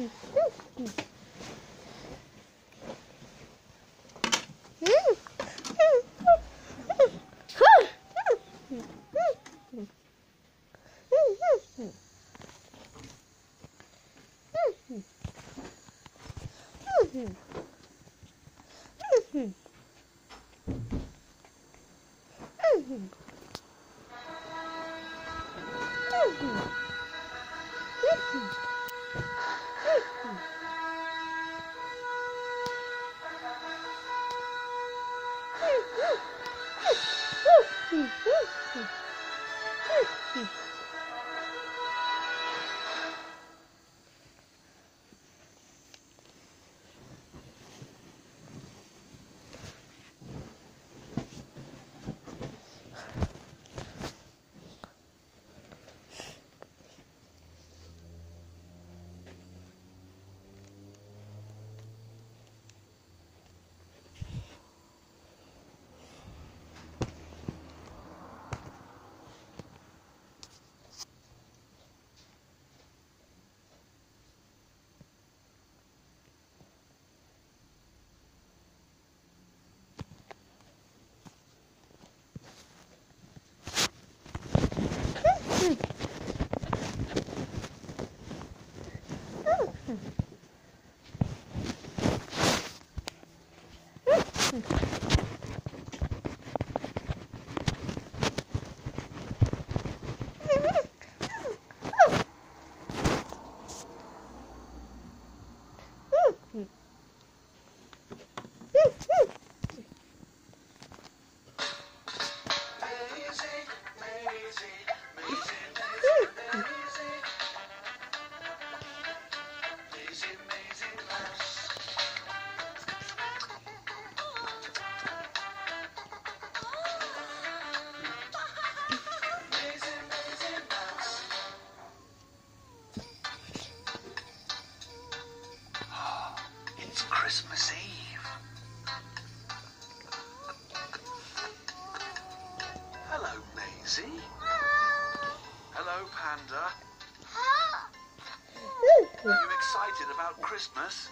Mm-hmm. 嗯 응. Panda. Are you excited about Christmas?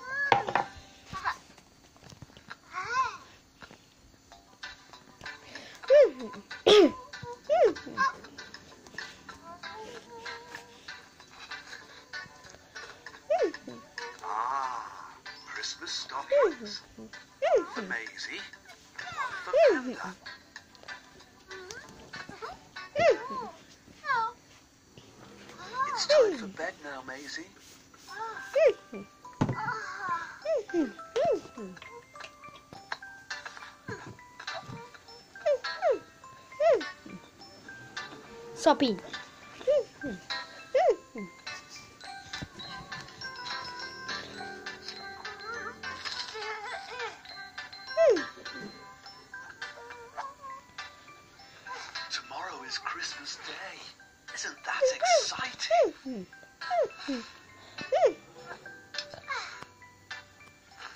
Ah, Christmas stockings. For Maisy. For Panda. Bed now, Maisy. Soppy. Tomorrow is Christmas Day. Isn't that exciting? Hmm.